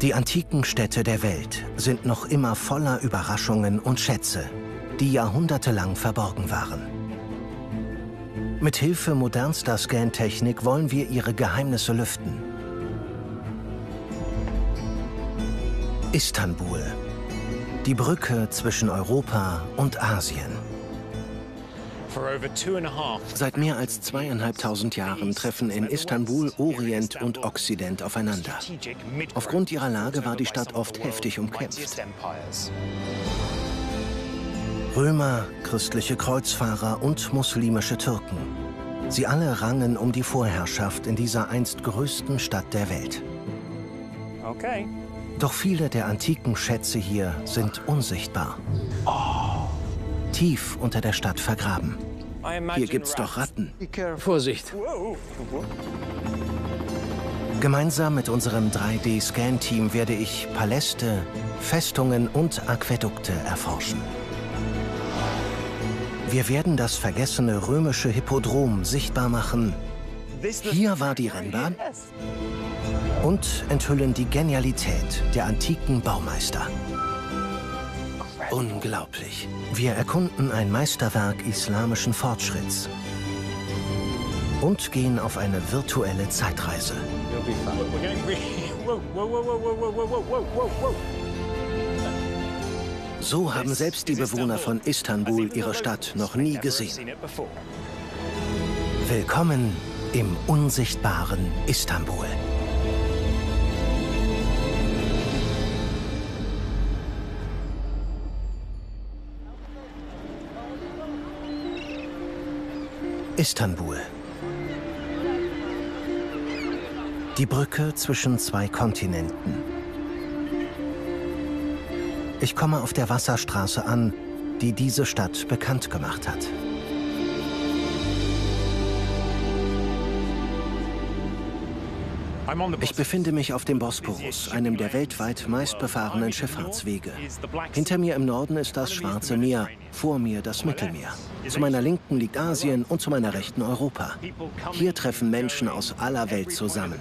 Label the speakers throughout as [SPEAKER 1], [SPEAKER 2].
[SPEAKER 1] Die antiken Städte der Welt sind noch immer voller Überraschungen und Schätze, die jahrhundertelang verborgen waren. Mit Hilfe modernster Scantechnik wollen wir ihre Geheimnisse lüften. Istanbul. Die Brücke zwischen Europa und Asien. Seit mehr als zweieinhalbtausend Jahren treffen in Istanbul Orient und Okzident aufeinander. Aufgrund ihrer Lage war die Stadt oft heftig umkämpft. Römer, christliche Kreuzfahrer und muslimische Türken. Sie alle rangen um die Vorherrschaft in dieser einst größten Stadt der Welt. Okay. Doch viele der antiken Schätze hier sind unsichtbar. Tief unter der Stadt vergraben. Hier gibt's doch Ratten.
[SPEAKER 2] Vorsicht.
[SPEAKER 1] Gemeinsam mit unserem 3D-Scan-Team werde ich Paläste, Festungen und Aquädukte erforschen. Wir werden das vergessene römische Hippodrom sichtbar machen. Hier war die Rennbahn. Und enthüllen die Genialität der antiken Baumeister. Unglaublich. Wir erkunden ein Meisterwerk islamischen Fortschritts. Und gehen auf eine virtuelle Zeitreise. So haben selbst die Bewohner von Istanbul ihre Stadt noch nie gesehen. Willkommen im unsichtbaren Istanbul. Istanbul. Die Brücke zwischen zwei Kontinenten. Ich komme auf der Wasserstraße an, die diese Stadt bekannt gemacht hat. Ich befinde mich auf dem Bosporus, einem der weltweit meistbefahrenen Schifffahrtswege. Hinter mir im Norden ist das Schwarze Meer, vor mir das Mittelmeer. Zu meiner Linken liegt Asien und zu meiner Rechten Europa. Hier treffen Menschen aus aller Welt zusammen.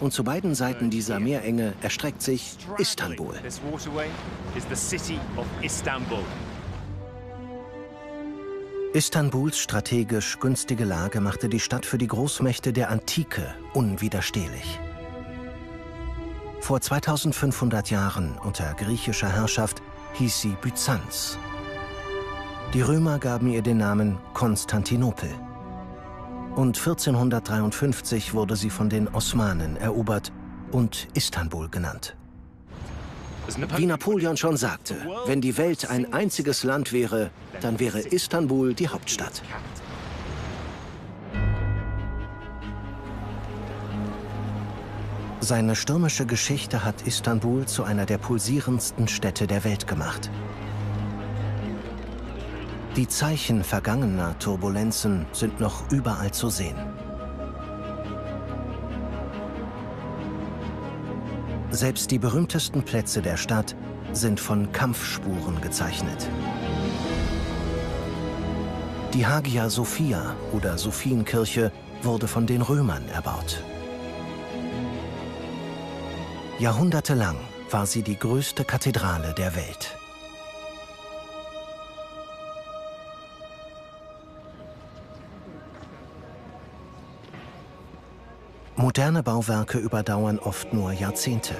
[SPEAKER 1] Und zu beiden Seiten dieser Meerenge erstreckt sich Istanbul. Istanbuls strategisch günstige Lage machte die Stadt für die Großmächte der Antike unwiderstehlich. Vor 2500 Jahren unter griechischer Herrschaft hieß sie Byzanz. Die Römer gaben ihr den Namen Konstantinopel. Und 1453 wurde sie von den Osmanen erobert und Istanbul genannt. Wie Napoleon schon sagte, wenn die Welt ein einziges Land wäre, dann wäre Istanbul die Hauptstadt. Seine stürmische Geschichte hat Istanbul zu einer der pulsierendsten Städte der Welt gemacht. Die Zeichen vergangener Turbulenzen sind noch überall zu sehen. Selbst die berühmtesten Plätze der Stadt sind von Kampfspuren gezeichnet. Die Hagia Sophia oder Sophienkirche wurde von den Römern erbaut. Jahrhundertelang war sie die größte Kathedrale der Welt. Moderne Bauwerke überdauern oft nur Jahrzehnte.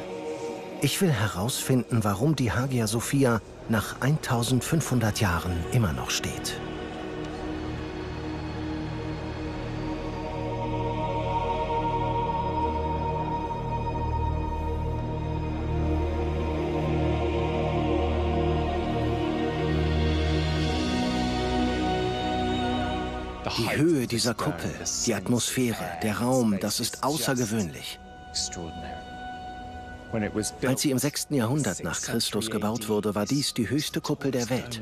[SPEAKER 1] Ich will herausfinden, warum die Hagia Sophia nach 1500 Jahren immer noch steht. Die Höhe dieser Kuppel, die Atmosphäre, der Raum, das ist außergewöhnlich. Als sie im 6. Jahrhundert nach Christus gebaut wurde, war dies die höchste Kuppel der Welt,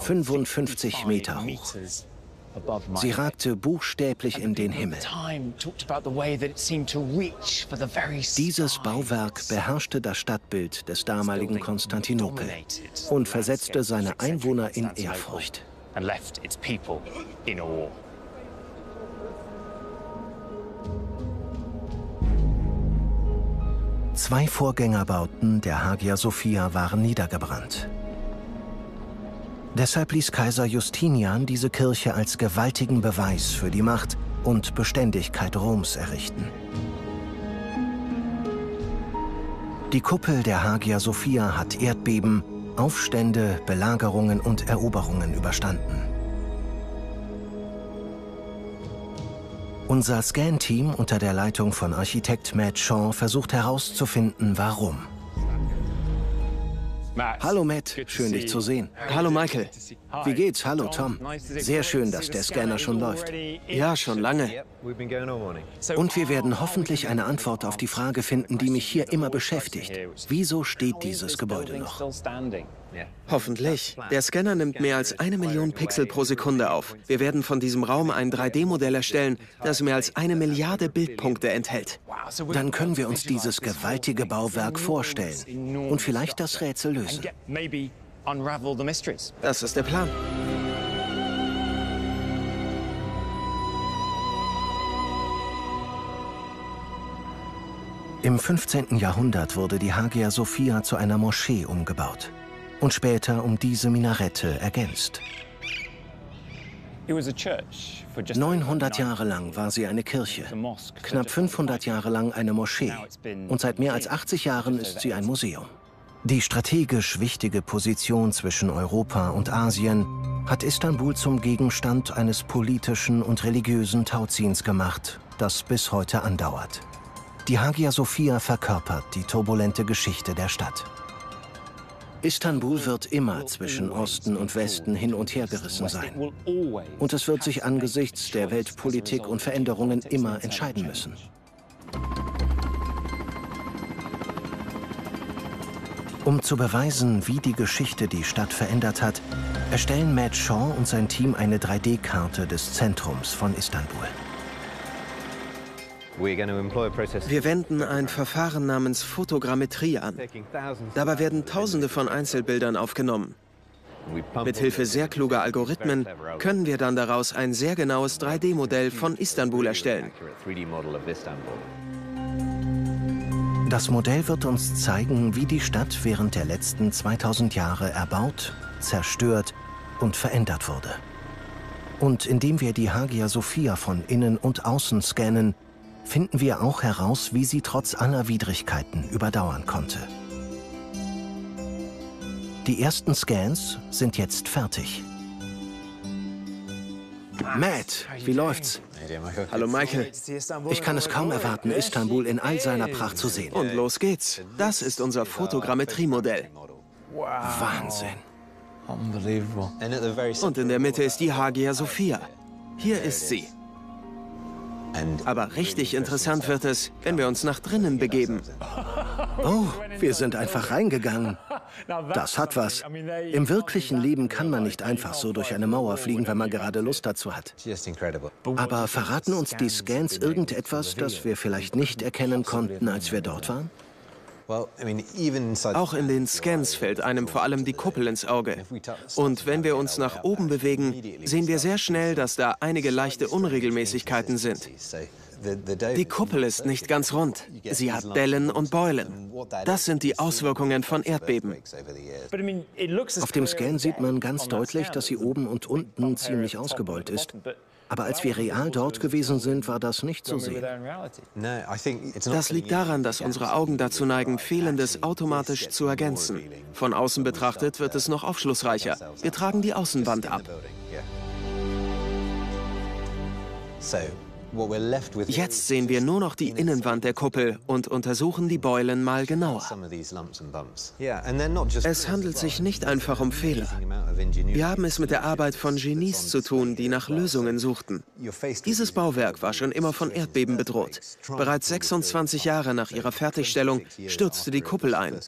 [SPEAKER 1] 55 Meter hoch. Sie ragte buchstäblich in den Himmel. Dieses Bauwerk beherrschte das Stadtbild des damaligen Konstantinopel und versetzte seine Einwohner in Ehrfurcht. Zwei Vorgängerbauten der Hagia Sophia waren niedergebrannt. Deshalb ließ Kaiser Justinian diese Kirche als gewaltigen Beweis für die Macht und Beständigkeit Roms errichten. Die Kuppel der Hagia Sophia hat Erdbeben, Aufstände, Belagerungen und Eroberungen überstanden. Unser Scan-Team unter der Leitung von Architekt Matt Shaw versucht herauszufinden, warum. Hallo Matt, schön dich zu sehen.
[SPEAKER 2] Hallo Michael.
[SPEAKER 1] Wie geht's? Hallo Tom. Sehr schön, dass der Scanner schon läuft.
[SPEAKER 2] Ja, schon lange.
[SPEAKER 1] Und wir werden hoffentlich eine Antwort auf die Frage finden, die mich hier immer beschäftigt. Wieso steht dieses Gebäude noch?
[SPEAKER 2] Hoffentlich. Der Scanner nimmt mehr als eine Million Pixel pro Sekunde auf. Wir werden von diesem Raum ein 3D-Modell erstellen, das mehr als eine Milliarde Bildpunkte enthält.
[SPEAKER 1] Dann können wir uns dieses gewaltige Bauwerk vorstellen und vielleicht das Rätsel lösen.
[SPEAKER 2] Das ist der Plan.
[SPEAKER 1] Im 15. Jahrhundert wurde die Hagia Sophia zu einer Moschee umgebaut und später um diese Minarette ergänzt. 900 Jahre lang war sie eine Kirche, knapp 500 Jahre lang eine Moschee und seit mehr als 80 Jahren ist sie ein Museum. Die strategisch wichtige Position zwischen Europa und Asien hat Istanbul zum Gegenstand eines politischen und religiösen Tauziehens gemacht, das bis heute andauert. Die Hagia Sophia verkörpert die turbulente Geschichte der Stadt. Istanbul wird immer zwischen Osten und Westen hin und her gerissen sein. Und es wird sich angesichts der Weltpolitik und Veränderungen immer entscheiden müssen. Um zu beweisen, wie die Geschichte die Stadt verändert hat, erstellen Matt Shaw und sein Team eine 3D-Karte des Zentrums von Istanbul.
[SPEAKER 2] Wir wenden ein Verfahren namens Fotogrammetrie an. Dabei werden Tausende von Einzelbildern aufgenommen. Mithilfe sehr kluger Algorithmen können wir dann daraus ein sehr genaues 3D-Modell von Istanbul erstellen.
[SPEAKER 1] Das Modell wird uns zeigen, wie die Stadt während der letzten 2000 Jahre erbaut, zerstört und verändert wurde. Und indem wir die Hagia Sophia von innen und außen scannen, finden wir auch heraus, wie sie trotz aller Widrigkeiten überdauern konnte. Die ersten Scans sind jetzt fertig. Matt, wie läuft's?
[SPEAKER 2] Hallo Michael.
[SPEAKER 1] Ich kann es kaum erwarten, Istanbul in all seiner Pracht zu sehen.
[SPEAKER 2] Und los geht's. Das ist unser Fotogrammetriemodell.
[SPEAKER 1] Wahnsinn.
[SPEAKER 2] Und in der Mitte ist die Hagia Sophia. Hier ist sie. Aber richtig interessant wird es, wenn wir uns nach drinnen begeben.
[SPEAKER 1] Oh, wir sind einfach reingegangen. Das hat was. Im wirklichen Leben kann man nicht einfach so durch eine Mauer fliegen, wenn man gerade Lust dazu hat. Aber verraten uns die Scans irgendetwas, das wir vielleicht nicht erkennen konnten, als wir dort waren?
[SPEAKER 2] Auch in den Scans fällt einem vor allem die Kuppel ins Auge. Und wenn wir uns nach oben bewegen, sehen wir sehr schnell, dass da einige leichte Unregelmäßigkeiten sind. Die Kuppel ist nicht ganz rund. Sie hat Dellen und Beulen. Das sind die Auswirkungen von Erdbeben.
[SPEAKER 1] Auf dem Scan sieht man ganz deutlich, dass sie oben und unten ziemlich ausgebeult ist. Aber als wir real dort gewesen sind, war das nicht zu sehen.
[SPEAKER 2] Das liegt daran, dass unsere Augen dazu neigen, Fehlendes automatisch zu ergänzen. Von außen betrachtet wird es noch aufschlussreicher. Wir tragen die Außenwand ab. Jetzt sehen wir nur noch die Innenwand der Kuppel und untersuchen die Beulen mal genauer. Es handelt sich nicht einfach um Fehler. Wir haben es mit der Arbeit von Genies zu tun, die nach Lösungen suchten. Dieses Bauwerk war schon immer von Erdbeben bedroht. Bereits 26 Jahre nach ihrer Fertigstellung stürzte die Kuppel ein.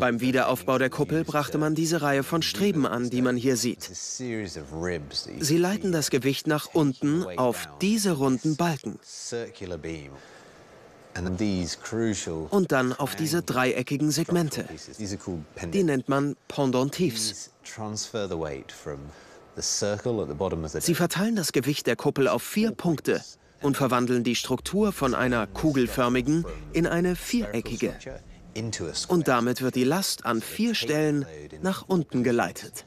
[SPEAKER 2] Beim Wiederaufbau der Kuppel brachte man diese Reihe von Streben an, die man hier sieht. Sie leiten das Gewicht nach unten auf diese runden Balken. Und dann auf diese dreieckigen Segmente. Die nennt man Pendentifs. Sie verteilen das Gewicht der Kuppel auf vier Punkte. und verwandeln die Struktur von einer kugelförmigen in eine viereckige. Und damit wird die Last an vier Stellen nach unten geleitet.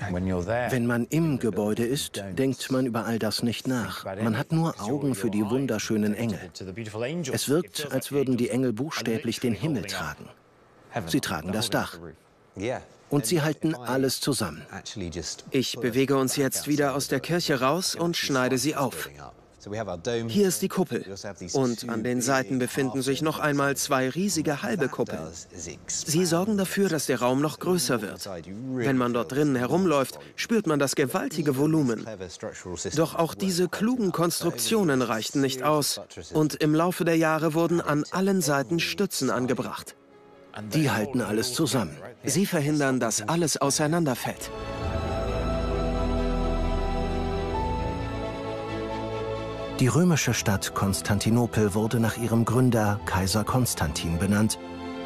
[SPEAKER 1] Wenn man im Gebäude ist, denkt man über all das nicht nach. Man hat nur Augen für die wunderschönen Engel. Es wirkt, als würden die Engel buchstäblich den Himmel tragen. Sie tragen das Dach. Und sie halten alles zusammen.
[SPEAKER 2] Ich bewege uns jetzt wieder aus der Kirche raus und schneide sie auf. Hier ist die Kuppel und an den Seiten befinden sich noch einmal zwei riesige halbe Kuppeln. Sie sorgen dafür, dass der Raum noch größer wird. Wenn man dort drinnen herumläuft, spürt man das gewaltige Volumen. Doch auch diese klugen Konstruktionen reichten nicht aus und im Laufe der Jahre wurden an allen Seiten Stützen angebracht.
[SPEAKER 1] Die halten alles zusammen.
[SPEAKER 2] Sie verhindern, dass alles auseinanderfällt.
[SPEAKER 1] Die römische Stadt Konstantinopel wurde nach ihrem Gründer Kaiser Konstantin benannt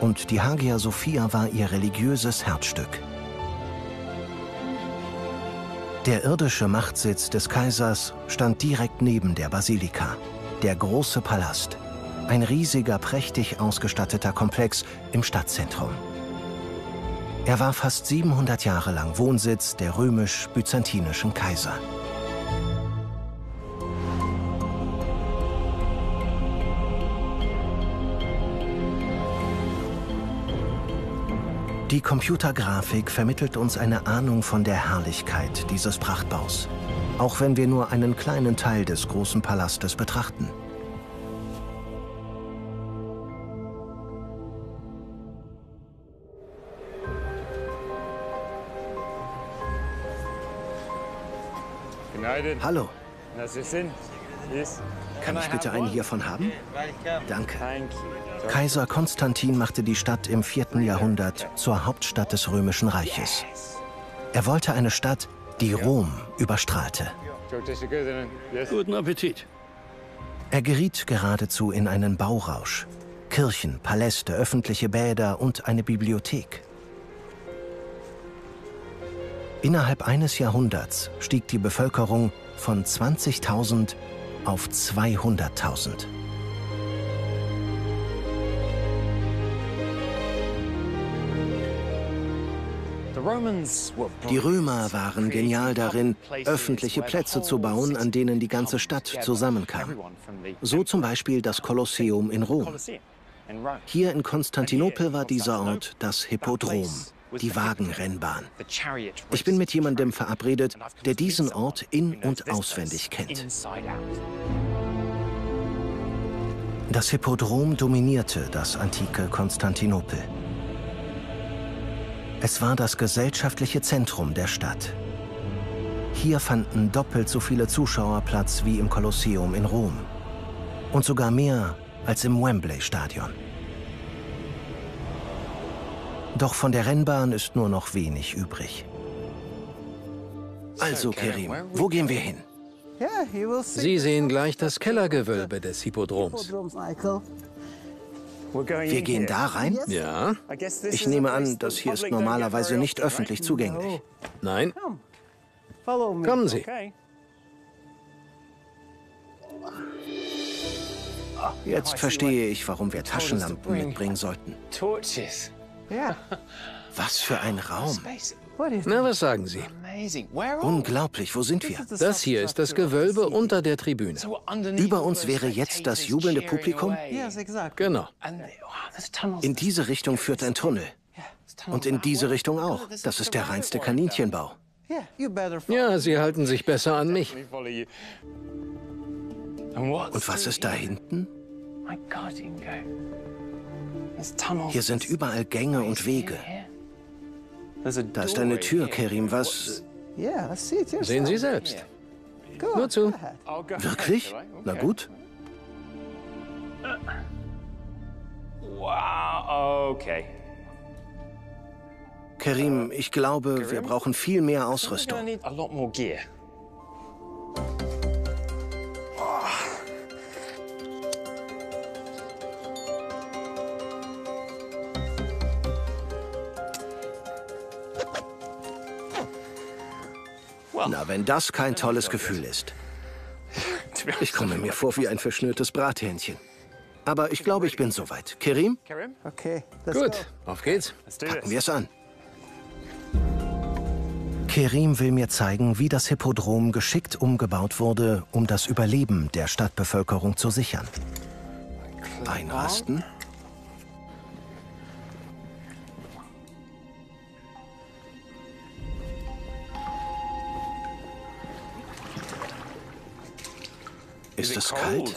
[SPEAKER 1] und die Hagia Sophia war ihr religiöses Herzstück. Der irdische Machtsitz des Kaisers stand direkt neben der Basilika, der große Palast, ein riesiger, prächtig ausgestatteter Komplex im Stadtzentrum. Er war fast 700 Jahre lang Wohnsitz der römisch-byzantinischen Kaiser. Die Computergrafik vermittelt uns eine Ahnung von der Herrlichkeit dieses Prachtbaus, auch wenn wir nur einen kleinen Teil des großen Palastes betrachten. Hallo. Kann ich bitte einen hiervon haben? Danke. Kaiser Konstantin machte die Stadt im 4. Jahrhundert zur Hauptstadt des Römischen Reiches. Er wollte eine Stadt, die Rom überstrahlte.
[SPEAKER 3] Guten Appetit.
[SPEAKER 1] Er geriet geradezu in einen Baurausch. Kirchen, Paläste, öffentliche Bäder und eine Bibliothek. Innerhalb eines Jahrhunderts stieg die Bevölkerung von 20.000 auf 200.000. Die Römer waren genial darin, öffentliche Plätze zu bauen, an denen die ganze Stadt zusammenkam. So zum Beispiel das Kolosseum in Rom. Hier in Konstantinopel war dieser Ort das Hippodrom, die Wagenrennbahn. Ich bin mit jemandem verabredet, der diesen Ort in- und auswendig kennt. Das Hippodrom dominierte das antike Konstantinopel. Es war das gesellschaftliche Zentrum der Stadt. Hier fanden doppelt so viele Zuschauer Platz wie im Kolosseum in Rom. Und sogar mehr als im Wembley-Stadion. Doch von der Rennbahn ist nur noch wenig übrig. Also, Kerim, wo gehen wir hin?
[SPEAKER 3] Sie sehen gleich das Kellergewölbe des Hippodroms.
[SPEAKER 1] Wir gehen da rein?
[SPEAKER 3] Ja?
[SPEAKER 1] Ich nehme an, das hier ist normalerweise nicht öffentlich zugänglich.
[SPEAKER 3] Nein? Kommen Sie.
[SPEAKER 1] Jetzt verstehe ich, warum wir Taschenlampen mitbringen sollten. Was für ein Raum.
[SPEAKER 3] Na, was sagen Sie?
[SPEAKER 1] Unglaublich, wo sind wir?
[SPEAKER 3] Das hier ist das Gewölbe unter der Tribüne.
[SPEAKER 1] Über uns wäre jetzt das jubelnde Publikum?
[SPEAKER 3] Genau.
[SPEAKER 1] In diese Richtung führt ein Tunnel. Und in diese Richtung auch. Das ist der reinste Kaninchenbau.
[SPEAKER 3] Ja, Sie halten sich besser an mich.
[SPEAKER 1] Und was ist da hinten? Hier sind überall Gänge und Wege. Da ist eine Tür, Kerim. Was?
[SPEAKER 3] Sehen Sie selbst. Nur zu.
[SPEAKER 1] Wirklich? Na gut.
[SPEAKER 4] Wow, okay.
[SPEAKER 1] Kerim, ich glaube, wir brauchen viel mehr Ausrüstung. Na, wenn das kein tolles Gefühl ist. Ich komme mir vor wie ein verschnürtes Brathähnchen. Aber ich glaube, ich bin soweit. Kerim,
[SPEAKER 5] Okay.
[SPEAKER 3] Gut, auf geht's.
[SPEAKER 1] packen wir es an. Kerim will mir zeigen, wie das Hippodrom geschickt umgebaut wurde, um das Überleben der Stadtbevölkerung zu sichern. Einrasten. Ist es kalt?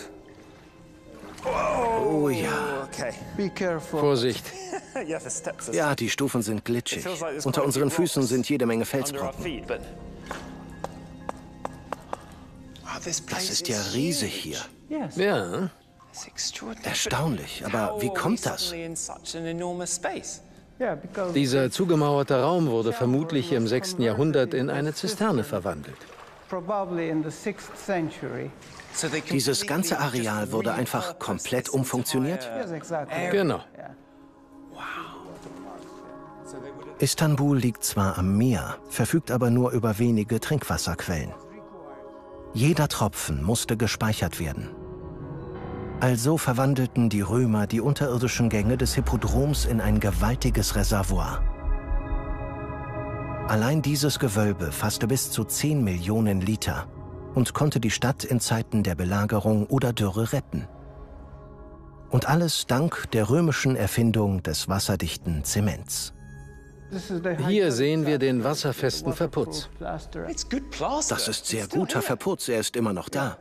[SPEAKER 1] Oh ja.
[SPEAKER 4] Okay.
[SPEAKER 5] Be careful.
[SPEAKER 3] Vorsicht.
[SPEAKER 1] Ja, die Stufen sind glitschig. Unter unseren Füßen sind jede Menge Felsbrocken. Das ist ja riesig hier.
[SPEAKER 3] Ja.
[SPEAKER 1] Erstaunlich. Aber wie kommt das?
[SPEAKER 3] dieser zugemauerte Raum wurde vermutlich im 6. Jahrhundert in eine Zisterne verwandelt.
[SPEAKER 5] Probably in the 6th century.
[SPEAKER 4] So they
[SPEAKER 1] Dieses ganze Areal wurde einfach komplett umfunktioniert?
[SPEAKER 3] Genau.
[SPEAKER 1] Istanbul liegt zwar am Meer, verfügt aber nur über wenige Trinkwasserquellen. Jeder Tropfen musste gespeichert werden. Also verwandelten die Römer die unterirdischen Gänge des Hippodroms in ein gewaltiges Reservoir. Allein dieses Gewölbe fasste bis zu 10 Millionen Liter und konnte die Stadt in Zeiten der Belagerung oder Dürre retten. Und alles dank der römischen Erfindung des wasserdichten Zements.
[SPEAKER 3] Hier sehen wir den wasserfesten Verputz.
[SPEAKER 1] Das ist sehr guter. Verputz, er ist immer noch da.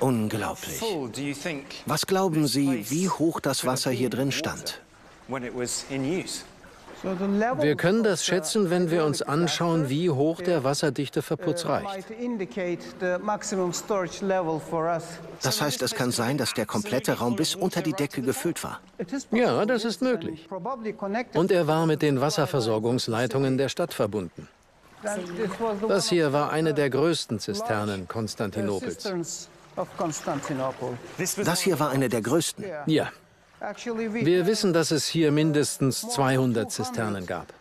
[SPEAKER 1] Unglaublich. Was glauben Sie, wie hoch das Wasser hier drin stand?
[SPEAKER 3] Wir können das schätzen, wenn wir uns anschauen, wie hoch der wasserdichte Verputz
[SPEAKER 5] uh,
[SPEAKER 3] reicht.
[SPEAKER 1] Das heißt, es kann sein, dass der komplette Raum bis unter die Decke gefüllt war.
[SPEAKER 3] Ja, das ist möglich. Und er war mit den Wasserversorgungsleitungen der Stadt verbunden. Das hier war eine der größten Zisternen Konstantinopels.
[SPEAKER 1] Das hier war eine der größten.
[SPEAKER 3] Ja, wir wissen, dass es hier mindestens
[SPEAKER 5] more than
[SPEAKER 3] 200
[SPEAKER 5] 200
[SPEAKER 3] Zisternen gab.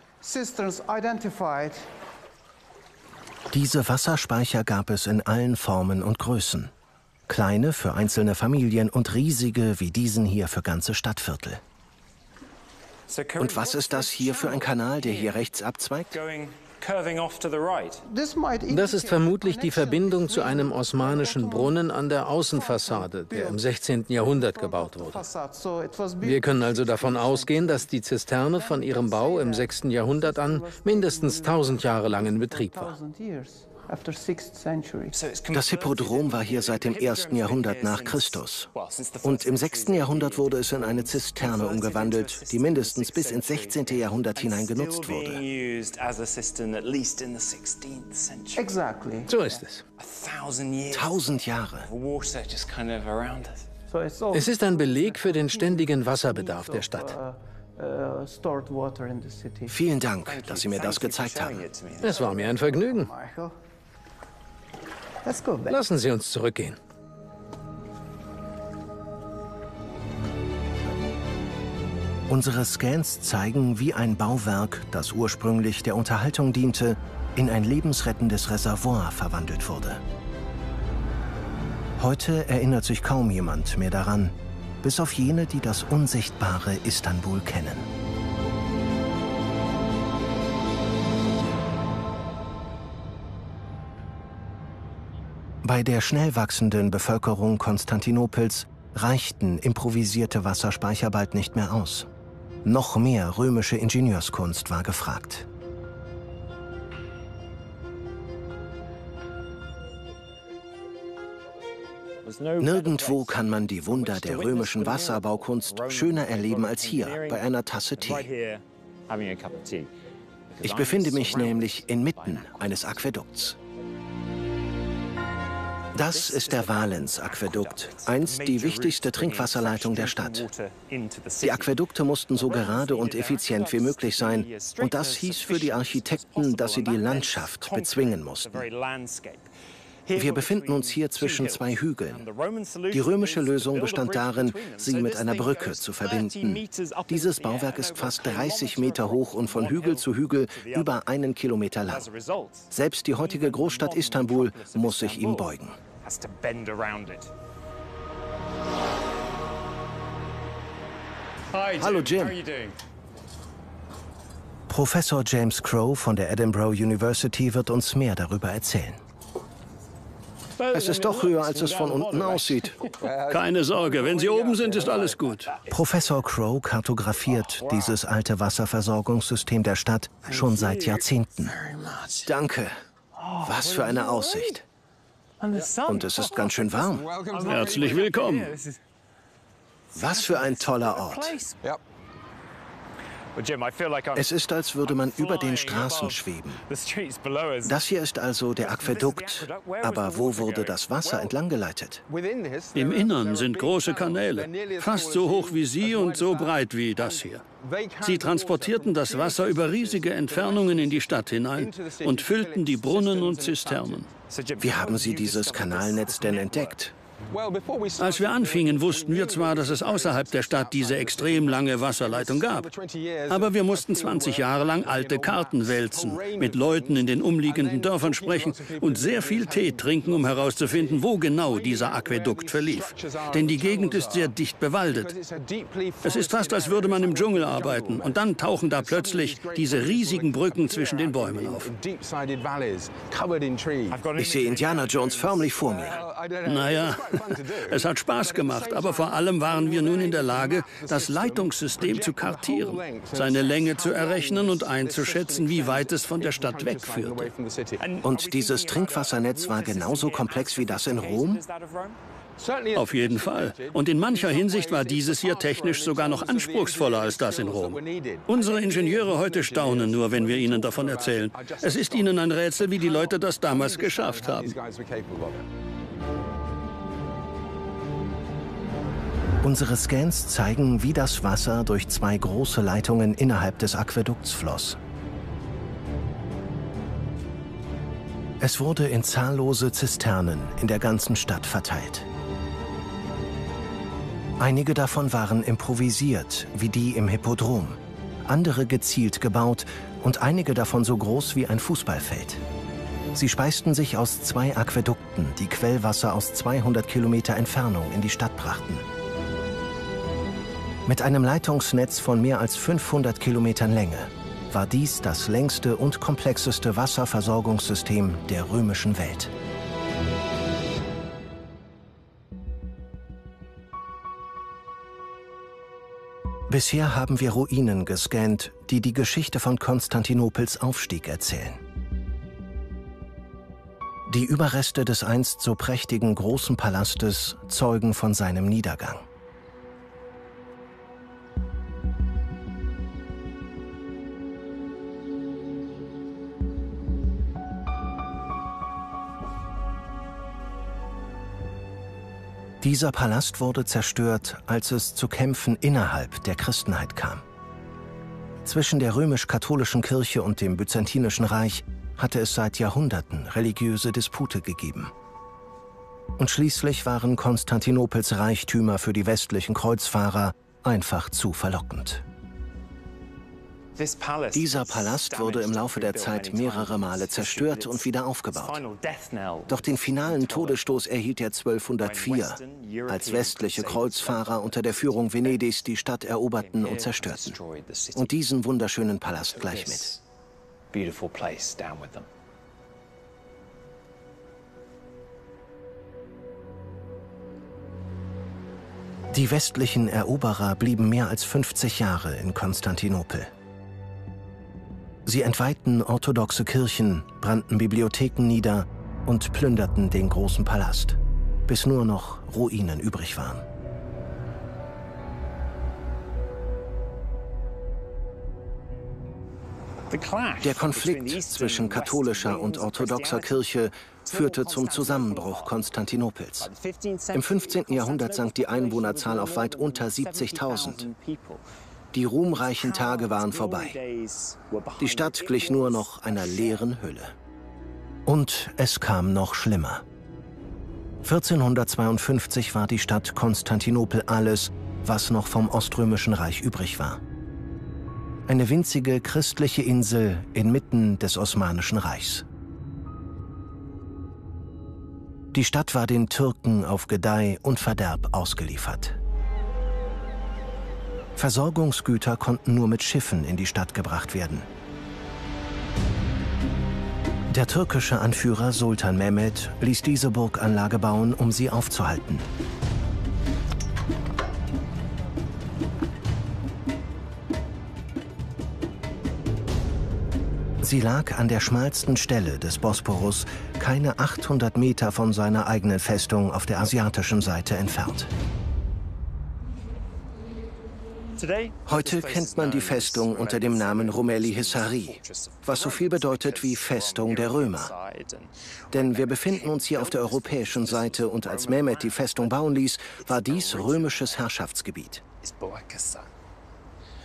[SPEAKER 1] Diese Wasserspeicher gab es in allen Formen und Größen. Kleine für einzelne Familien und riesige wie diesen hier für ganze Stadtviertel. Und was ist das hier für ein Kanal, der hier rechts abzweigt?
[SPEAKER 3] Das ist vermutlich die Verbindung zu einem osmanischen Brunnen an der Außenfassade, der im 16. Jahrhundert gebaut wurde. Wir können also davon ausgehen, dass die Zisterne von ihrem Bau im 6. Jahrhundert an mindestens 1000 Jahre lang in Betrieb war.
[SPEAKER 5] 1000 years after 6th century.
[SPEAKER 4] So it's
[SPEAKER 1] Das Hippodrom war hier seit dem ersten Jahrhundert nach Christus. Und im 6. Jahrhundert wurde es in eine Zisterne umgewandelt, die mindestens bis ins 16. Jahrhundert hinein genutzt wurde.
[SPEAKER 4] used as a cistern at least in the 16th century.
[SPEAKER 5] Exactly.
[SPEAKER 3] So ist es.
[SPEAKER 4] A thousand years
[SPEAKER 1] Tausend Jahre.
[SPEAKER 3] Es ist ein Beleg für den ständigen Wasserbedarf der Stadt.
[SPEAKER 5] uh, uh.
[SPEAKER 1] Vielen Dank, dass Sie mir das gezeigt
[SPEAKER 4] showing
[SPEAKER 1] haben.
[SPEAKER 4] it to me.
[SPEAKER 3] Es war mir ein Vergnügen. Lassen Sie uns zurückgehen.
[SPEAKER 1] Unsere Scans zeigen, wie ein Bauwerk, das ursprünglich der Unterhaltung diente, in ein lebensrettendes Reservoir verwandelt wurde. Heute erinnert sich kaum jemand mehr daran, bis auf jene, die das unsichtbare Istanbul kennen. Bei der schnell wachsenden Bevölkerung Konstantinopels reichten improvisierte Wasserspeicher bald nicht mehr aus. Noch mehr römische Ingenieurskunst war gefragt. Nirgendwo kann man die Wunder der römischen Wasserbaukunst schöner erleben als hier bei einer Tasse Tee. Ich befinde mich nämlich inmitten eines Aquädukts. Das ist der Valens-Aquädukt, einst die wichtigste Trinkwasserleitung der Stadt. Die Aquädukte mussten so gerade und effizient wie möglich sein, und das hieß für die Architekten, dass sie die Landschaft bezwingen mussten. Wir befinden uns hier zwischen zwei Hügeln. Die römische Lösung bestand darin, sie mit einer Brücke zu verbinden. Dieses Bauwerk ist fast 30 Meter hoch und von Hügel zu Hügel über einen Kilometer lang. Selbst die heutige Großstadt Istanbul muss sich ihm beugen. Hallo Jim. Professor James Crow von der Edinburgh University wird uns mehr darüber erzählen. Es ist doch höher, als es von unten aussieht.
[SPEAKER 6] Keine Sorge, wenn Sie oben sind, ist alles gut.
[SPEAKER 1] Professor Crow kartografiert dieses alte Wasserversorgungssystem der Stadt schon seit Jahrzehnten. Danke. Was für eine Aussicht. Und es ist ganz schön warm.
[SPEAKER 6] Herzlich willkommen.
[SPEAKER 1] Was für ein toller Ort. Es ist, als würde man über den Straßen schweben. Das hier ist also der Aquädukt. Aber wo wurde das Wasser entlang geleitet?
[SPEAKER 6] Im Innern sind große Kanäle, fast so hoch wie Sie und so breit wie das hier. Sie transportierten das Wasser über riesige Entfernungen in die Stadt hinein und füllten die Brunnen und Zisternen.
[SPEAKER 1] Wie haben Sie dieses Kanalnetz denn entdeckt?
[SPEAKER 6] Als wir anfingen, wussten wir zwar, dass es außerhalb der Stadt diese extrem lange Wasserleitung gab. Aber wir mussten 20 Jahre lang alte Karten wälzen, mit Leuten in den umliegenden Dörfern sprechen und sehr viel Tee trinken, um herauszufinden, wo genau dieser Aquädukt verlief. Denn die Gegend ist sehr dicht bewaldet. Es ist fast, als würde man im Dschungel arbeiten. Und dann tauchen da plötzlich diese riesigen Brücken zwischen den Bäumen auf.
[SPEAKER 1] Ich sehe Indiana Jones förmlich vor mir.
[SPEAKER 6] Naja, es hat Spaß gemacht, aber vor allem waren wir nun in der Lage, das Leitungssystem zu kartieren, seine Länge zu errechnen und einzuschätzen, wie weit es von der Stadt wegführte.
[SPEAKER 1] Und dieses Trinkwassernetz war genauso komplex wie das in Rom?
[SPEAKER 6] Auf jeden Fall. Und in mancher Hinsicht war dieses hier technisch sogar noch anspruchsvoller als das in Rom. Unsere Ingenieure heute staunen nur, wenn wir ihnen davon erzählen. Es ist ihnen ein Rätsel, wie die Leute das damals geschafft haben.
[SPEAKER 1] Unsere Scans zeigen, wie das Wasser durch zwei große Leitungen innerhalb des Aquädukts floss. Es wurde in zahllose Zisternen in der ganzen Stadt verteilt. Einige davon waren improvisiert, wie die im Hippodrom, andere gezielt gebaut und einige davon so groß wie ein Fußballfeld. Sie speisten sich aus zwei Aquädukten, die Quellwasser aus 200 Kilometer Entfernung in die Stadt brachten. Mit einem Leitungsnetz von mehr als 500 Kilometern Länge war dies das längste und komplexeste Wasserversorgungssystem der römischen Welt. Bisher haben wir Ruinen gescannt, die die Geschichte von Konstantinopels Aufstieg erzählen. Die Überreste des einst so prächtigen großen Palastes zeugen von seinem Niedergang. Dieser Palast wurde zerstört, als es zu Kämpfen innerhalb der Christenheit kam. Zwischen der römisch-katholischen Kirche und dem Byzantinischen Reich hatte es seit Jahrhunderten religiöse Dispute gegeben. Und schließlich waren Konstantinopels Reichtümer für die westlichen Kreuzfahrer einfach zu verlockend. Dieser Palast wurde im Laufe der Zeit mehrere Male zerstört und wieder aufgebaut. Doch den finalen Todesstoß erhielt er 1204, als westliche Kreuzfahrer unter der Führung Venedigs die Stadt eroberten und zerstörten. Und diesen wunderschönen Palast gleich mit. Die westlichen Eroberer blieben mehr als 50 Jahre in Konstantinopel. Sie entweihten orthodoxe Kirchen, brannten Bibliotheken nieder und plünderten den großen Palast, bis nur noch Ruinen übrig waren. Der Konflikt zwischen katholischer und orthodoxer Kirche führte zum Zusammenbruch Konstantinopels. Im 15. Jahrhundert sank die Einwohnerzahl auf weit unter 70.000. Die ruhmreichen Tage waren vorbei. Die Stadt glich nur noch einer leeren Hülle. Und es kam noch schlimmer. 1452 war die Stadt Konstantinopel alles, was noch vom Oströmischen Reich übrig war. Eine winzige christliche Insel inmitten des Osmanischen Reichs. Die Stadt war den Türken auf Gedeih und Verderb ausgeliefert. Versorgungsgüter konnten nur mit Schiffen in die Stadt gebracht werden. Der türkische Anführer Sultan Mehmed ließ diese Burganlage bauen, um sie aufzuhalten. Sie lag an der schmalsten Stelle des Bosporus, keine 800 Meter von seiner eigenen Festung auf der asiatischen Seite entfernt. Heute kennt man die Festung unter dem Namen Rumeli Hissari, was so viel bedeutet wie Festung der Römer. Denn wir befinden uns hier auf der europäischen Seite und als Mehmed die Festung bauen ließ, war dies römisches Herrschaftsgebiet.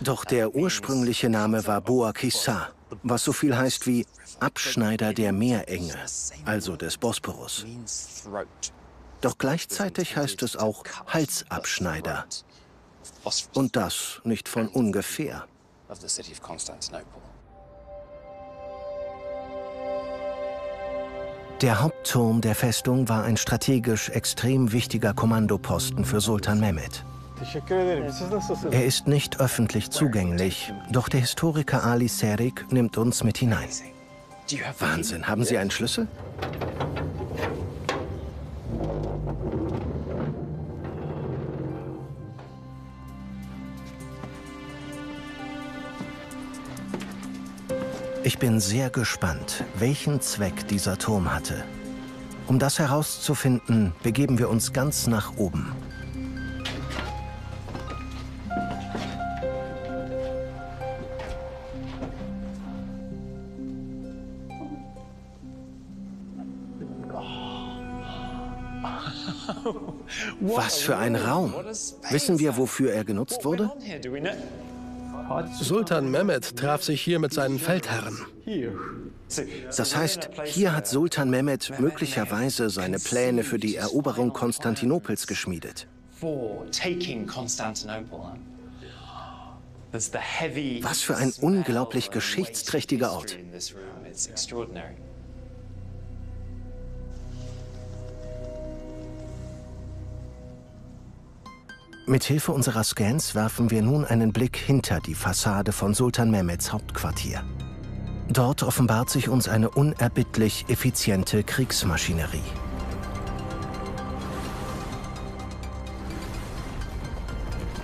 [SPEAKER 1] Doch der ursprüngliche Name war Boakissa, was so viel heißt wie Abschneider der Meerenge, also des Bosporus. Doch gleichzeitig heißt es auch Halsabschneider, und das nicht von ungefähr. Der Hauptturm der Festung war ein strategisch extrem wichtiger Kommandoposten für Sultan Mehmed. Er ist nicht öffentlich zugänglich, doch der Historiker Ali Serik nimmt uns mit hinein. Wahnsinn, haben Sie einen Schlüssel? Ich bin sehr gespannt, welchen Zweck dieser Turm hatte. Um das herauszufinden, begeben wir uns ganz nach oben. Was für ein Raum. Wissen wir, wofür er genutzt wurde?
[SPEAKER 7] Sultan Mehmed traf sich hier mit seinen Feldherren.
[SPEAKER 1] Das heißt, hier hat Sultan Mehmed möglicherweise seine Pläne für die Eroberung Konstantinopels geschmiedet. Was für ein unglaublich geschichtsträchtiger Ort. Mit Hilfe unserer Scans werfen wir nun einen Blick hinter die Fassade von Sultan Mehmeds Hauptquartier. Dort offenbart sich uns eine unerbittlich effiziente Kriegsmaschinerie.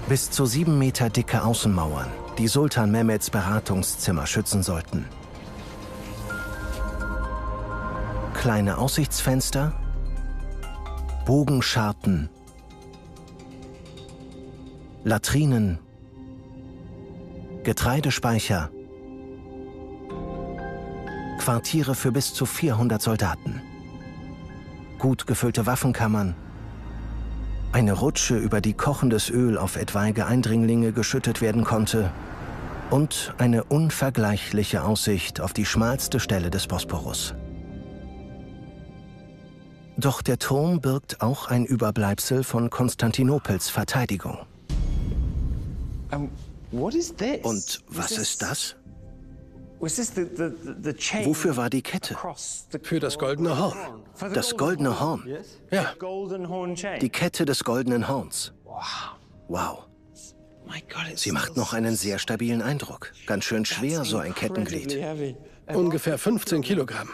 [SPEAKER 1] Bis zu sieben Meter dicke Außenmauern, die Sultan Mehmeds Beratungszimmer schützen sollten. Kleine Aussichtsfenster, Bogenscharten Latrinen, Getreidespeicher, Quartiere für bis zu 400 Soldaten, gut gefüllte Waffenkammern, eine Rutsche, über die kochendes Öl auf etwaige Eindringlinge geschüttet werden konnte und eine unvergleichliche Aussicht auf die schmalste Stelle des Bosporus. Doch der Turm birgt auch ein Überbleibsel von Konstantinopels Verteidigung. Und was ist das? Wofür war die Kette?
[SPEAKER 7] Für das goldene Horn.
[SPEAKER 1] Das goldene Horn?
[SPEAKER 7] Ja.
[SPEAKER 1] Die Kette des goldenen Horns. Wow. Sie macht noch einen sehr stabilen Eindruck. Ganz schön schwer, so ein Kettenglied.
[SPEAKER 7] Ungefähr 15 Kilogramm.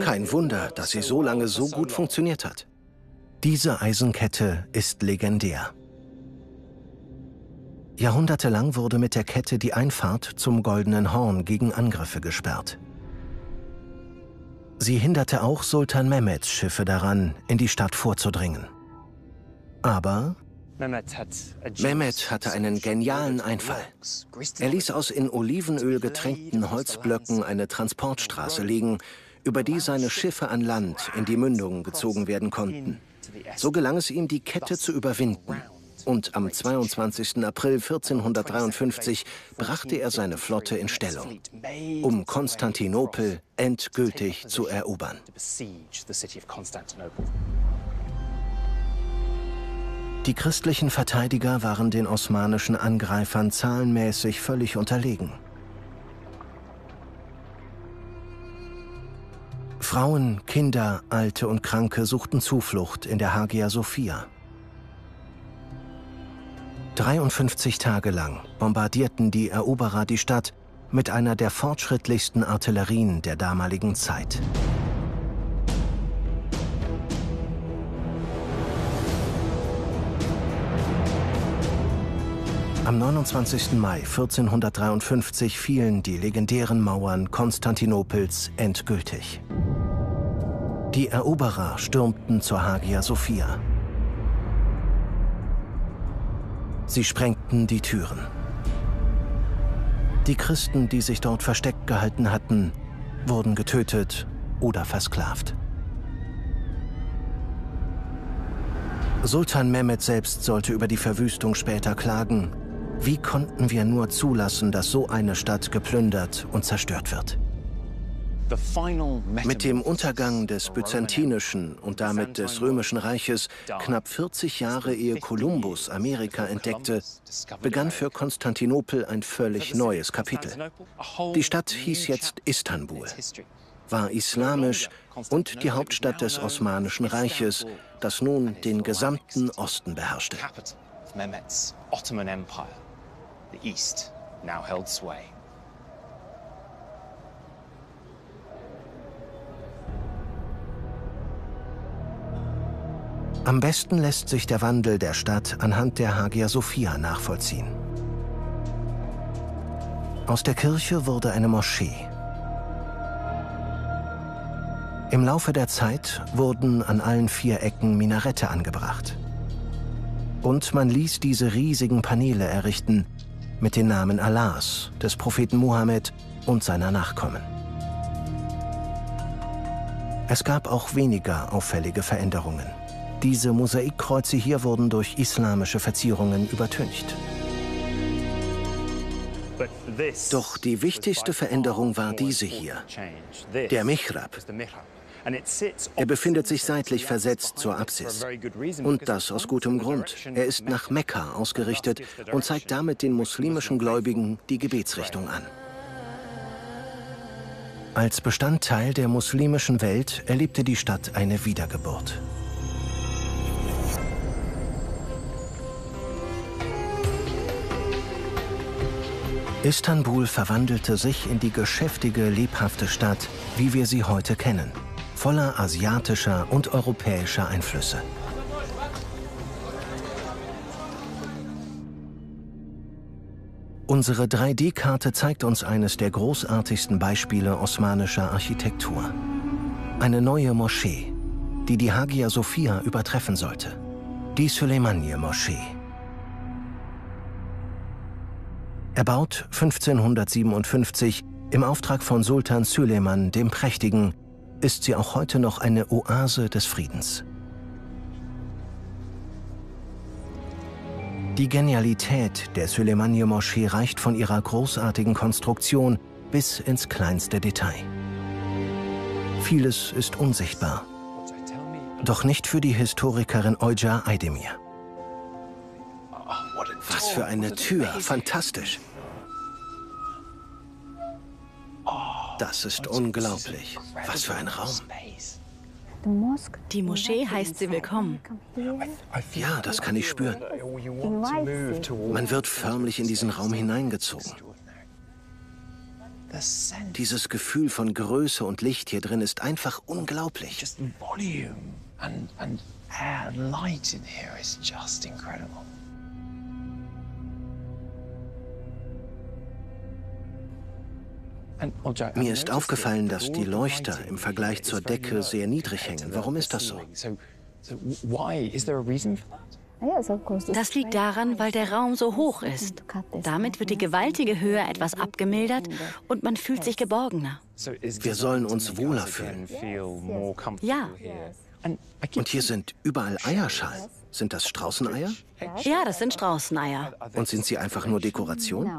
[SPEAKER 1] Kein Wunder, dass sie so lange so gut funktioniert hat. Diese Eisenkette ist legendär. Jahrhundertelang wurde mit der Kette die Einfahrt zum Goldenen Horn gegen Angriffe gesperrt. Sie hinderte auch Sultan Mehmeds Schiffe daran, in die Stadt vorzudringen. Aber Mehmed hatte einen genialen Einfall. Er ließ aus in Olivenöl getränkten Holzblöcken eine Transportstraße legen, über die seine Schiffe an Land in die Mündung gezogen werden konnten. So gelang es ihm, die Kette zu überwinden und am 22. April 1453 brachte er seine Flotte in Stellung, um Konstantinopel endgültig zu erobern. Die christlichen Verteidiger waren den osmanischen Angreifern zahlenmäßig völlig unterlegen. Frauen, Kinder, Alte und Kranke suchten Zuflucht in der Hagia Sophia. 53 Tage lang bombardierten die Eroberer die Stadt mit einer der fortschrittlichsten Artillerien der damaligen Zeit. Am 29. Mai 1453 fielen die legendären Mauern Konstantinopels endgültig. Die Eroberer stürmten zur Hagia Sophia. Sie sprengten die Türen. Die Christen, die sich dort versteckt gehalten hatten, wurden getötet oder versklavt. Sultan Mehmed selbst sollte über die Verwüstung später klagen. Wie konnten wir nur zulassen, dass so eine Stadt geplündert und zerstört wird? Mit dem Untergang des byzantinischen und damit des römischen Reiches, knapp 40 Jahre ehe Kolumbus Amerika entdeckte, begann für Konstantinopel ein völlig neues Kapitel. Die Stadt hieß jetzt Istanbul, war islamisch und die Hauptstadt des Osmanischen Reiches, das nun den gesamten Osten beherrschte. The East now held sway. Am besten lässt sich der Wandel der Stadt anhand der Hagia Sophia nachvollziehen. Aus der Kirche wurde eine Moschee. Im Laufe der Zeit wurden an allen vier Ecken Minarette angebracht. Und man ließ diese riesigen Paneele errichten mit den Namen Allahs, des Propheten Mohammed und seiner Nachkommen. Es gab auch weniger auffällige Veränderungen. Diese Mosaikkreuze hier wurden durch islamische Verzierungen übertüncht. Doch die wichtigste Veränderung war diese hier, der Mihrab. Er befindet sich seitlich versetzt zur Apsis. Und das aus gutem Grund. Er ist nach Mekka ausgerichtet und zeigt damit den muslimischen Gläubigen die Gebetsrichtung an. Als Bestandteil der muslimischen Welt erlebte die Stadt eine Wiedergeburt. Istanbul verwandelte sich in die geschäftige, lebhafte Stadt, wie wir sie heute kennen, voller asiatischer und europäischer Einflüsse. Unsere 3D-Karte zeigt uns eines der großartigsten Beispiele osmanischer Architektur. Eine neue Moschee, die die Hagia Sophia übertreffen sollte. Die Süleymaniye-Moschee. Erbaut 1557 im Auftrag von Sultan Süleyman dem Prächtigen, ist sie auch heute noch eine Oase des Friedens. Die Genialität der Süleymaniye-Moschee reicht von ihrer großartigen Konstruktion bis ins kleinste Detail. Vieles ist unsichtbar. Doch nicht für die Historikerin Oja Aydemir. Was für eine Tür, fantastisch. Das ist unglaublich. Was für ein Raum.
[SPEAKER 8] Die Moschee heißt sie willkommen.
[SPEAKER 1] Ja, das kann ich spüren. Man wird förmlich in diesen Raum hineingezogen. Dieses Gefühl von Größe und Licht hier drin ist einfach unglaublich. And, and air and light in here is just incredible. Mir ist aufgefallen, dass die Leuchter im Vergleich zur Decke sehr niedrig hängen. Warum ist das so?
[SPEAKER 8] Das liegt daran, weil der Raum so hoch ist. Damit wird die gewaltige Höhe etwas abgemildert und man fühlt sich geborgener.
[SPEAKER 1] Wir sollen uns wohler fühlen.
[SPEAKER 8] Ja.
[SPEAKER 1] Und hier sind überall Eierschalen. Sind das Straußeneier?
[SPEAKER 8] Ja, das sind Straußeneier.
[SPEAKER 1] Und sind sie einfach nur Dekoration?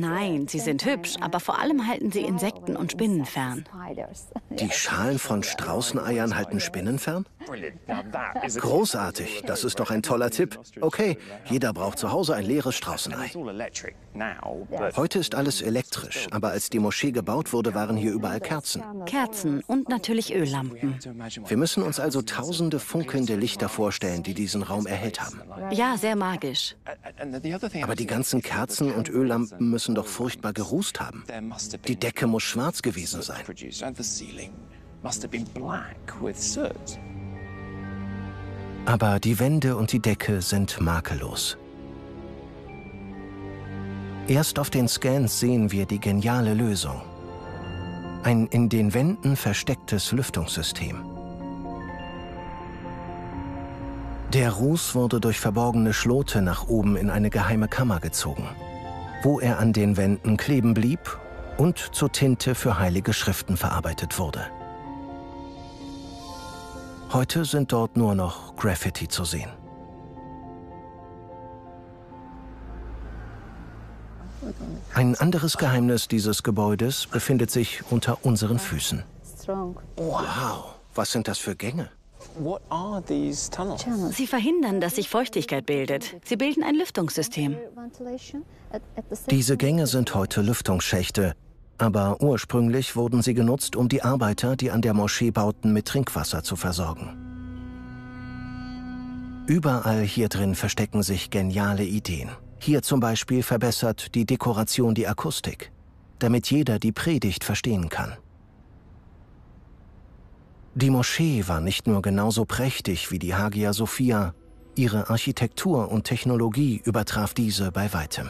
[SPEAKER 8] Nein, sie sind hübsch, aber vor allem halten sie Insekten und Spinnen fern.
[SPEAKER 1] Die Schalen von Straußeneiern halten Spinnen fern? Großartig, das ist doch ein toller Tipp. Okay, jeder braucht zu Hause ein leeres Straußenei. Heute ist alles elektrisch, aber als die Moschee gebaut wurde, waren hier überall Kerzen.
[SPEAKER 8] Kerzen und natürlich Öllampen.
[SPEAKER 1] Wir müssen uns also tausende funkelnde Lichter vorstellen, die diesen Raum erhellt haben.
[SPEAKER 8] Ja, sehr magisch.
[SPEAKER 1] Aber die ganzen Kerzen und Öllampen müssen doch furchtbar gerußt haben. Die Decke muss schwarz gewesen sein. Aber die Wände und die Decke sind makellos. Erst auf den Scans sehen wir die geniale Lösung. Ein in den Wänden verstecktes Lüftungssystem. Der Ruß wurde durch verborgene Schlote nach oben in eine geheime Kammer gezogen, wo er an den Wänden kleben blieb und zur Tinte für heilige Schriften verarbeitet wurde. Heute sind dort nur noch Graffiti zu sehen. Ein anderes Geheimnis dieses Gebäudes befindet sich unter unseren Füßen. Wow, was sind das für Gänge?
[SPEAKER 8] Sie verhindern, dass sich Feuchtigkeit bildet. Sie bilden ein Lüftungssystem.
[SPEAKER 1] Diese Gänge sind heute Lüftungsschächte, aber ursprünglich wurden sie genutzt, um die Arbeiter, die an der Moschee bauten, mit Trinkwasser zu versorgen. Überall hier drin verstecken sich geniale Ideen. Hier zum Beispiel verbessert die Dekoration die Akustik, damit jeder die Predigt verstehen kann. Die Moschee war nicht nur genauso prächtig wie die Hagia Sophia, ihre Architektur und Technologie übertraf diese bei weitem.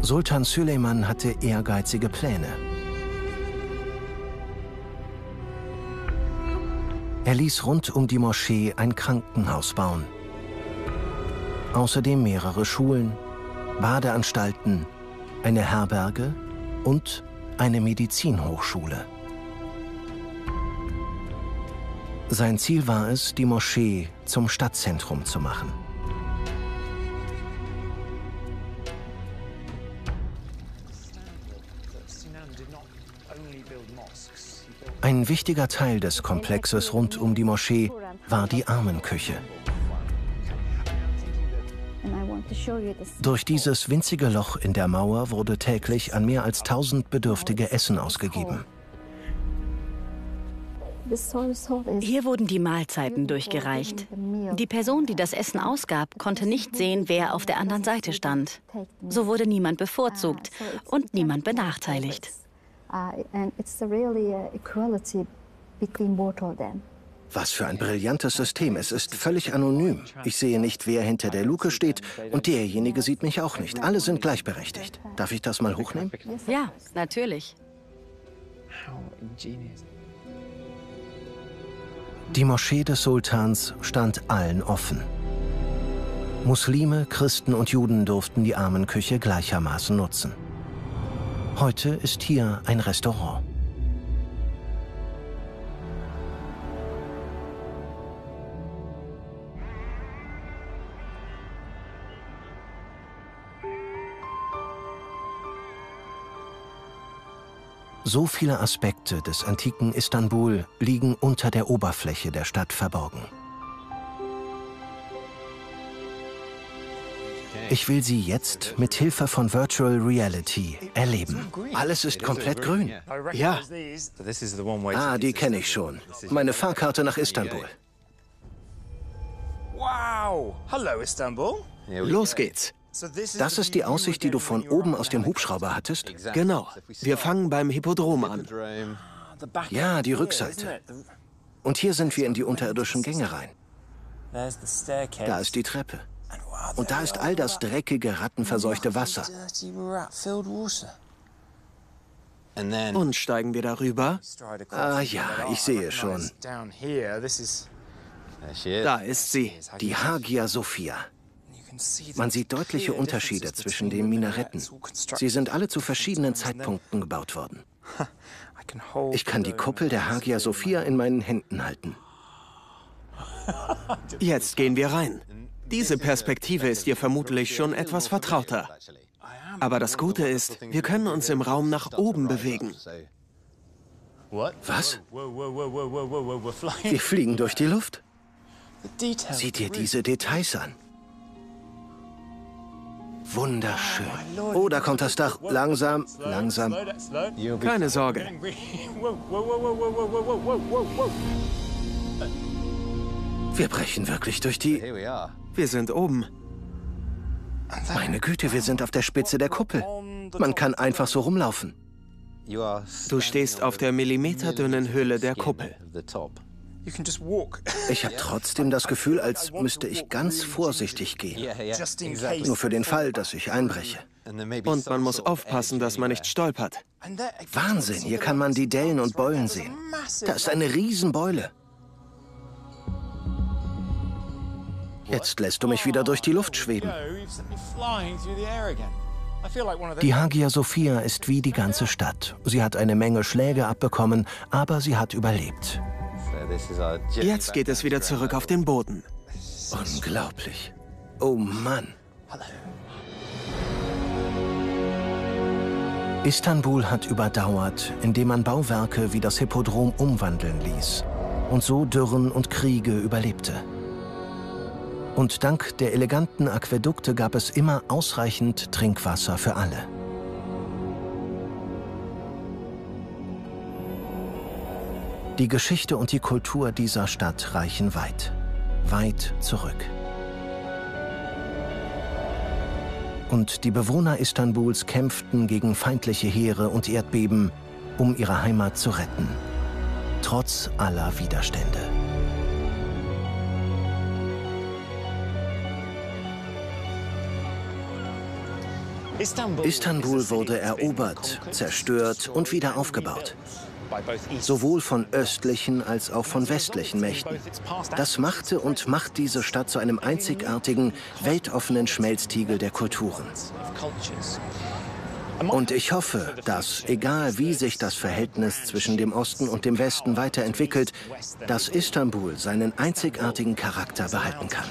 [SPEAKER 1] Sultan Süleyman hatte ehrgeizige Pläne. Er ließ rund um die Moschee ein Krankenhaus bauen. Außerdem mehrere Schulen, Badeanstalten, eine Herberge und eine Medizinhochschule. Sein Ziel war es, die Moschee zum Stadtzentrum zu machen. Ein wichtiger Teil des Komplexes rund um die Moschee war die Armenküche. Durch dieses winzige Loch in der Mauer wurde täglich an mehr als 1000 Bedürftige Essen ausgegeben.
[SPEAKER 8] Hier wurden die Mahlzeiten durchgereicht. Die Person, die das Essen ausgab, konnte nicht sehen, wer auf der anderen Seite stand. So wurde niemand bevorzugt und niemand benachteiligt.
[SPEAKER 1] Was für ein brillantes System. Es ist völlig anonym. Ich sehe nicht, wer hinter der Luke steht und derjenige sieht mich auch nicht. Alle sind gleichberechtigt. Darf ich das mal hochnehmen?
[SPEAKER 8] Ja, natürlich.
[SPEAKER 1] Die Moschee des Sultans stand allen offen. Muslime, Christen und Juden durften die Armenküche gleichermaßen nutzen. Heute ist hier ein Restaurant. So viele Aspekte des antiken Istanbul liegen unter der Oberfläche der Stadt verborgen. Ich will sie jetzt mit Hilfe von Virtual Reality erleben. Alles ist komplett grün. Ja. Ah, die kenne ich schon. Meine Fahrkarte nach Istanbul.
[SPEAKER 4] Wow! Hallo Istanbul.
[SPEAKER 2] Los geht's.
[SPEAKER 1] Das ist die Aussicht, die du von oben aus dem Hubschrauber hattest?
[SPEAKER 2] Genau. Wir fangen beim Hippodrom an.
[SPEAKER 1] Ja, die Rückseite. Und hier sind wir in die unterirdischen Gänge rein. Da ist die Treppe. Und da ist all das dreckige, rattenverseuchte Wasser.
[SPEAKER 2] Und steigen wir darüber?
[SPEAKER 1] Ah ja, ich sehe schon.
[SPEAKER 2] Da ist sie.
[SPEAKER 1] Die Hagia Sophia. Man sieht deutliche Unterschiede zwischen den Minaretten. Sie sind alle zu verschiedenen Zeitpunkten gebaut worden. Ich kann die Kuppel der Hagia Sophia in meinen Händen halten.
[SPEAKER 2] Jetzt gehen wir rein. Diese Perspektive ist dir vermutlich schon etwas vertrauter. Aber das Gute ist, wir können uns im Raum nach oben bewegen.
[SPEAKER 1] Was? Wir fliegen durch die Luft? Sieh dir diese Details an. Wunderschön. Oh, da kommt das Dach. Langsam, langsam.
[SPEAKER 2] Keine Sorge.
[SPEAKER 1] Wir brechen wirklich durch die...
[SPEAKER 2] Wir sind oben.
[SPEAKER 1] Meine Güte, wir sind auf der Spitze der Kuppel. Man kann einfach so rumlaufen.
[SPEAKER 2] Du stehst auf der millimeterdünnen Hülle der Kuppel.
[SPEAKER 1] Ich habe trotzdem das Gefühl, als müsste ich ganz vorsichtig gehen. Nur für den Fall, dass ich einbreche.
[SPEAKER 2] Und man muss aufpassen, dass man nicht stolpert.
[SPEAKER 1] Wahnsinn, hier kann man die Dellen und Beulen sehen. Da ist eine Riesenbeule. Jetzt lässt du mich wieder durch die Luft schweben. Die Hagia Sophia ist wie die ganze Stadt. Sie hat eine Menge Schläge abbekommen, aber sie hat überlebt.
[SPEAKER 2] Jetzt geht es wieder zurück auf den Boden.
[SPEAKER 1] Unglaublich. Oh Mann. Istanbul hat überdauert, indem man Bauwerke wie das Hippodrom umwandeln ließ und so Dürren und Kriege überlebte. Und dank der eleganten Aquädukte gab es immer ausreichend Trinkwasser für alle. Die Geschichte und die Kultur dieser Stadt reichen weit, weit zurück. Und die Bewohner Istanbuls kämpften gegen feindliche Heere und Erdbeben, um ihre Heimat zu retten, trotz aller Widerstände. Istanbul wurde erobert, zerstört und wieder aufgebaut sowohl von östlichen als auch von westlichen Mächten. Das machte und macht diese Stadt zu einem einzigartigen, weltoffenen Schmelztiegel der Kulturen. Und ich hoffe, dass, egal wie sich das Verhältnis zwischen dem Osten und dem Westen weiterentwickelt, dass Istanbul seinen einzigartigen Charakter behalten kann.